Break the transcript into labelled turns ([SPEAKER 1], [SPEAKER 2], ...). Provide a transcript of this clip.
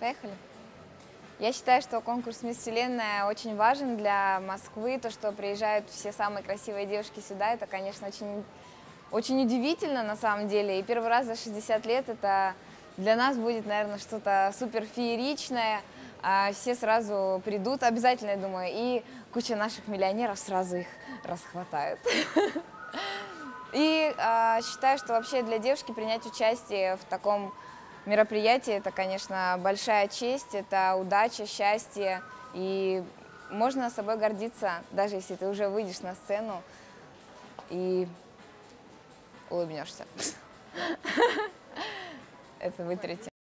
[SPEAKER 1] Поехали. Я считаю, что конкурс «Мисс Вселенная» очень важен для Москвы. То, что приезжают все самые красивые девушки сюда, это, конечно, очень, очень удивительно на самом деле. И первый раз за 60 лет это для нас будет, наверное, что-то супер фееричное. А все сразу придут, обязательно, я думаю, и куча наших миллионеров сразу их расхватают. И э, считаю, что вообще для девушки принять участие в таком мероприятии это, конечно, большая честь, это удача, счастье. И можно собой гордиться, даже если ты уже выйдешь на сцену и улыбнешься. Это вытрите.